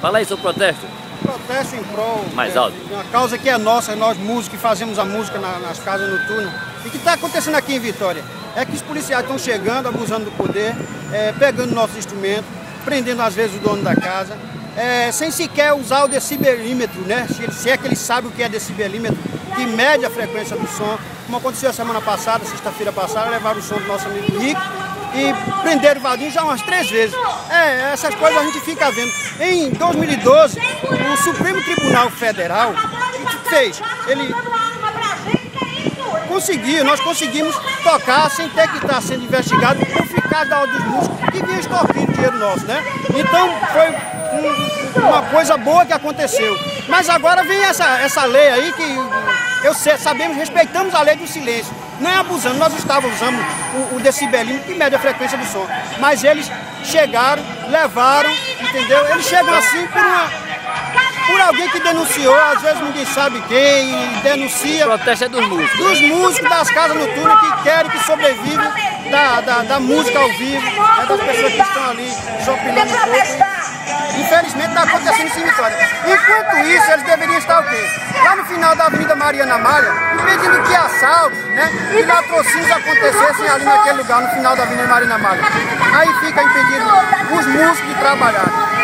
Fala aí sobre o protesto. Protesto em prol Mais é, alto. de uma causa que é nossa, nós músicos que fazemos a música na- nas casas noturnas. E o que está acontecendo aqui em Vitória é que os policiais estão chegando, abusando do poder, é, pegando nossos instrumentos, prendendo às vezes o dono da casa, é, sem sequer usar o decibelímetro, né? Se, se é que ele sabe o que é decibelímetro, que mede a frequência do som. Como aconteceu a semana passada, sexta-feira passada, levaram o som do nosso amigo Rick e prenderam o Valdinho já umas três vezes. É, essas coisas a gente fica vendo. Em 2012, o Supremo Tribunal Federal fez? Ele conseguiu, nós conseguimos tocar sem ter que estar sendo investigado por ficar da dos músicos que vinha extorquindo dinheiro nosso, né? Então foi um- uma coisa boa que aconteceu. Mas agora vem essa, essa lei aí que eu sei, sabemos, respeitamos a lei do silêncio. Não é abusando, nós estávamos usando o, o decibelímetro que mede a frequência do som. Mas eles chegaram, levaram, entendeu? Eles chegam assim por uma. Por alguém que denunciou, às vezes ninguém sabe quem, e denuncia O protesto é dos músicos. dos músicos das casas noturnas que querem que sobrevivem da, da, da música ao vivo, né, das pessoas que estão ali sopilando um pouco. Infelizmente está acontecendo isso em Vitória. Enquanto isso, eles deveriam estar o quê? Lá no Mariana Malha, impedindo que assaltos né, e latrocínios acontecessem ali naquele lugar, no final da Avenida Mariana Malha. Aí fica impedindo os músicos de trabalhar.